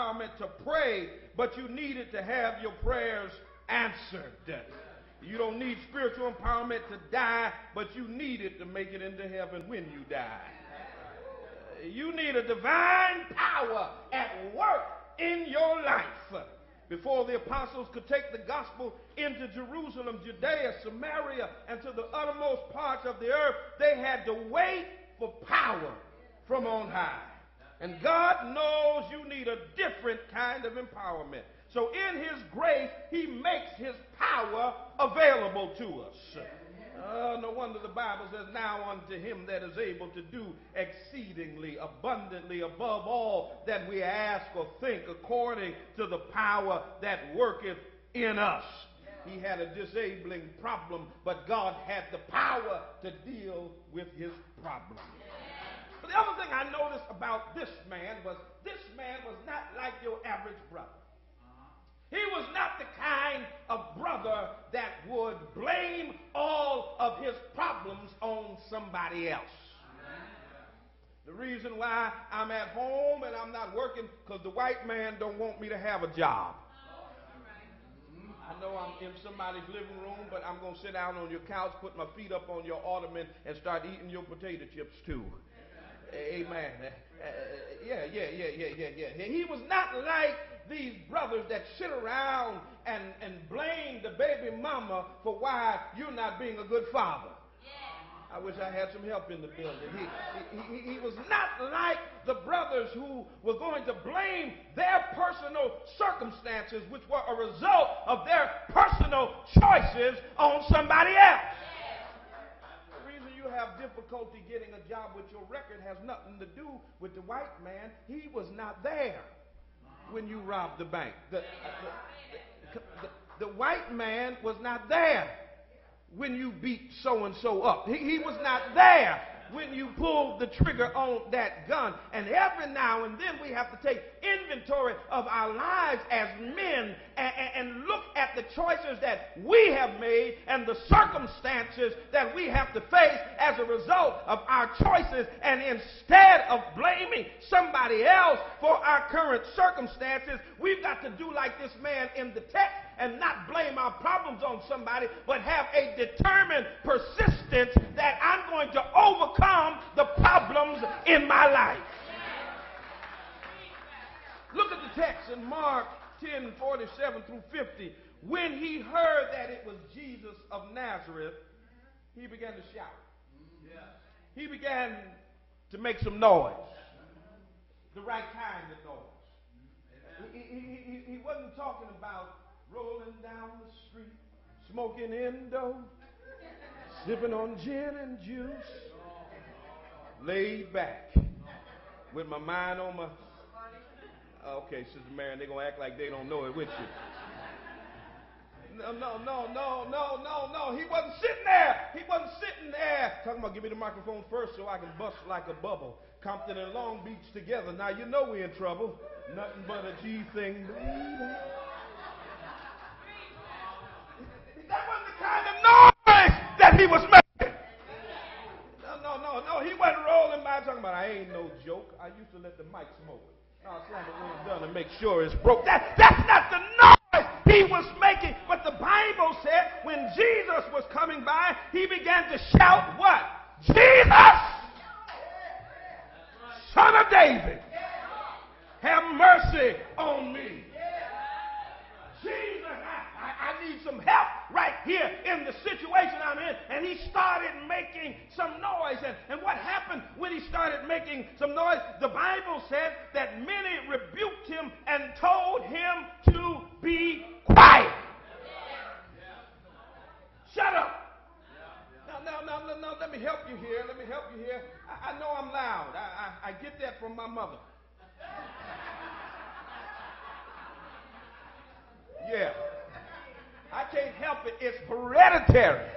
empowerment to pray, but you needed to have your prayers answered. You don't need spiritual empowerment to die, but you need it to make it into heaven when you die. You need a divine power at work in your life. Before the apostles could take the gospel into Jerusalem, Judea, Samaria, and to the uttermost parts of the earth, they had to wait for power from on high. And God knows you need a different kind of empowerment. So in his grace, he makes his power available to us. Uh, no wonder the Bible says, Now unto him that is able to do exceedingly abundantly above all that we ask or think, according to the power that worketh in us. He had a disabling problem, but God had the power to deal with his problem. But the other thing I noticed about this man was this man was not like your average brother. Uh-huh. He was not the kind of brother that would blame all of his problems on somebody else. The reason why I'm at home and I'm not working because the white man don't want me to have a job. Oh, I know I'm in somebody's living room, but I'm going to sit down on your couch, put my feet up on your ottoman, and start eating your potato chips too. Amen. Uh, yeah, yeah, yeah, yeah, yeah, yeah. He was not like these brothers that sit around and, and blame the baby mama for why you're not being a good father. I wish I had some help in the building. He, he, he, was not like the brothers who were going to blame their personal circumstances, which were a result of their personal choices, on somebody else. The reason you have difficulty getting a job with your record has nothing to do with the white man. He was not there when you robbed the bank. The, the, the, the white man was not there when you beat so and so up. He, he was not there when you pull the trigger on that gun. And every now and then we have to take inventory of our lives as men and, and, look at the choices that we have made and the circumstances that we have to face as a result of our choices. And instead of blaming somebody else for our current circumstances, we've got to do like this man in the text and not blame our problems on somebody, but have a determined persistence that I'm going to overcome the problems in my life. Look at the text in Mark 10 47 through 50. When he heard that it was Jesus of Nazareth, he began to shout. He began to make some noise, the right kind of noise. He, he, he, he wasn't talking about rolling down the street, smoking Indo, sipping on gin and juice, laid back with my mind on my. Okay, Sister Marion, they're going to act like they don't know it with you. No, no, no, no, no, no, no. He wasn't sitting there. He wasn't sitting there talking about give me the microphone first so I can bust like a bubble. Compton and Long Beach together. Now you know we're in trouble. Nothing but a G thing, baby. That wasn't the kind of noise that he was making. No, no, no, no. He wasn't rolling by talking about, I ain't no joke. I used to let the mic smoke. I'll slam it when it's done and make sure it's broke. That, that's not the noise he was making. But the Bible said when Jesus was coming by, he began to shout what? Jesus! Son of David, have mercy on me. Jesus, I, I, need some help right here in the situation I'm in. And he started making some noise. And, and what happened when he started making some noise? The Bible said that many rebuked him and told him to be quiet. Shut up. Now, now, now, now, let me help you here. Let me help you here. I, I know I'm loud. I, I, I get that from my mother. Yeah. I can't help it. It's hereditary.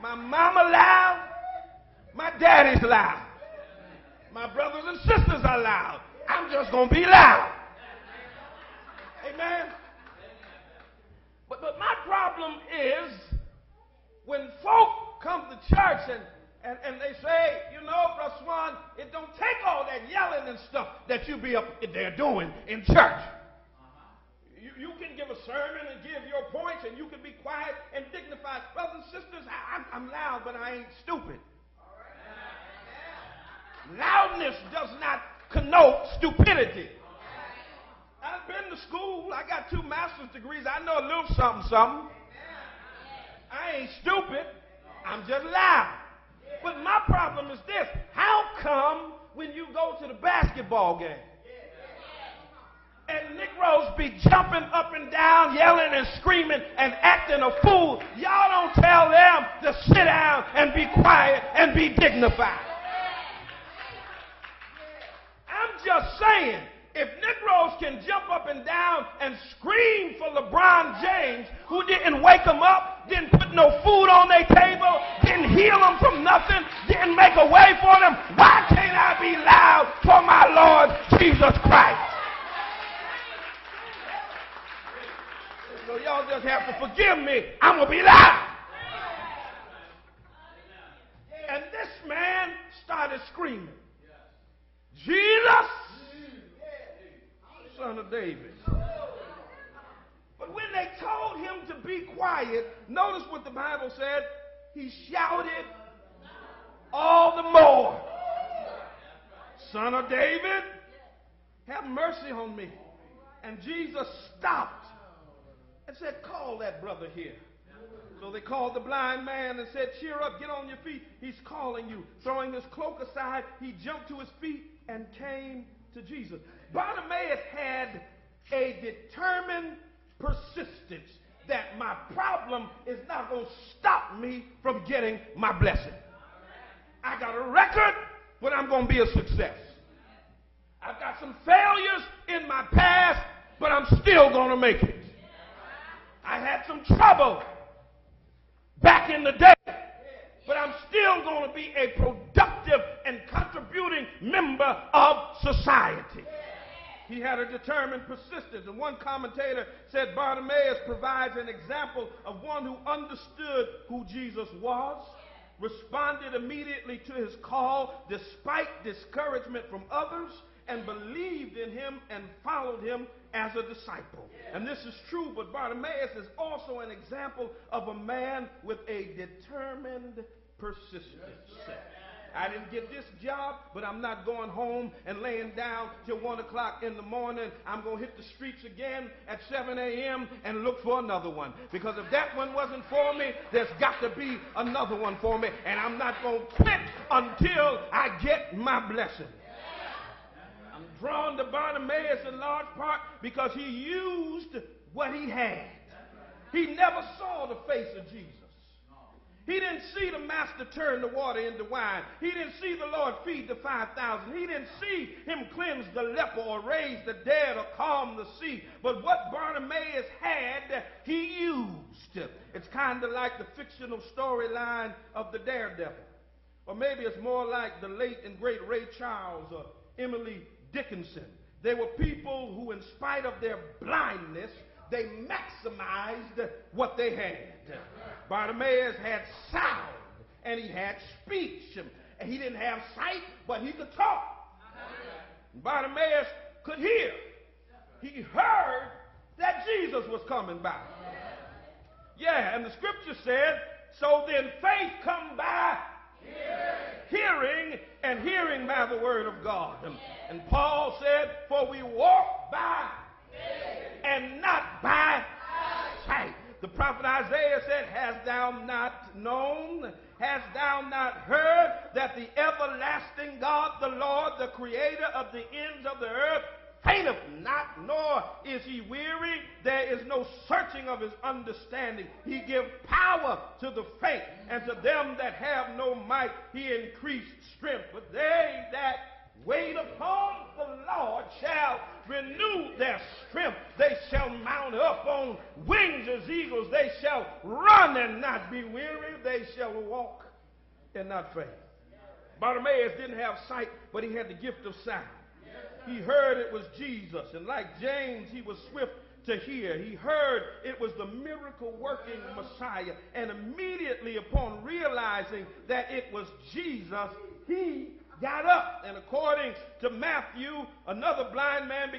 My mama loud. My daddy's loud. My brothers and sisters are loud. I'm just going to be loud. Amen. But, but my problem is when folk come to church and, And, and they say, you know, Brother Swan, it don't take all that yelling and stuff that you be up there doing in church. You, can give a sermon and give your points, and you can be quiet and dignified. Brothers and sisters, I, I'm, I'm loud, but I ain't stupid. Loudness does not connote stupidity. I've been to school. I got two master's degrees. I know a little something, something. I ain't stupid. I'm just loud. But my problem is this. How come when you go to the basketball game and Rose be jumping up and down, yelling and screaming and acting a fool, y'all don't tell them to sit down and be quiet and be dignified. I'm just saying, if Rose can jump up and down and scream for LeBron James, who didn't wake him up, didn't put no food on their table, didn't heal them from nothing, didn't make a way for them, why can't I be loud for my Lord Jesus Christ? So y'all just have to forgive me. I'm going to be loud. And this man started screaming, Jesus, son of David. But when they told him to be quiet, notice what the Bible said. He shouted all the more, Son of David, have mercy on me. And Jesus stopped and said, Call that brother here. So they called the blind man and said, Cheer up, get on your feet. He's calling you. Throwing his cloak aside, he jumped to his feet and came to Jesus. Bartimaeus had a determined persistence that my problem is not going to stop me from getting my blessing. I got a record, but I'm going to be a success. I've got some failures in my past, but I'm still going to make it. I had some trouble back in the day, but I'm still going to be a productive and contributing member of society. He had a determined persistence. And one commentator said Bartimaeus provides an example of one who understood who Jesus was, responded immediately to his call despite discouragement from others, and believed in him and followed him as a disciple. And this is true, but Bartimaeus is also an example of a man with a determined persistence. I didn't get this job, but I'm not going home and laying down till 1 o'clock in the morning. I'm going to hit the streets again at 7 a.m. and look for another one. Because if that one wasn't for me, there's got to be another one for me. And I'm not going to quit until I get my blessing. Drawn to Bartimaeus in large part because he used what he had. He never saw the face of Jesus. He didn't see the master turn the water into wine. He didn't see the Lord feed the 5,000. He didn't see him cleanse the leper or raise the dead or calm the sea. But what Bartimaeus had, he used. It's kind of like the fictional storyline of the daredevil. Or maybe it's more like the late and great Ray Charles or Emily Dickinson. They were people who, in spite of their blindness, they maximized what they had. Bartimaeus had sound and he had speech. And he didn't have sight, but he could talk. Bartimaeus could hear. He heard that Jesus was coming by. Yeah, and the scripture said, so then faith come by hearing, and hearing by the word of God. And, Paul said, for we walk by and not by sight. The prophet Isaiah said, Hast thou not known? Hast thou not heard that the everlasting God, the Lord, the creator of the ends of the earth, fainteth not, nor is he weary. There is no searching of his understanding. He give power to the faint, and to them that have no might he increased strength. But they that wait upon the Lord shall renew their strength. They shall mount up on wings as eagles. They shall run and not be weary. They shall walk and not faint. Bartimaeus didn't have sight, but he had the gift of sound. He heard it was Jesus, and like James, he was swift to hear. He heard it was the miracle working Messiah. And immediately upon realizing that it was Jesus, he got up. And according to Matthew, another blind man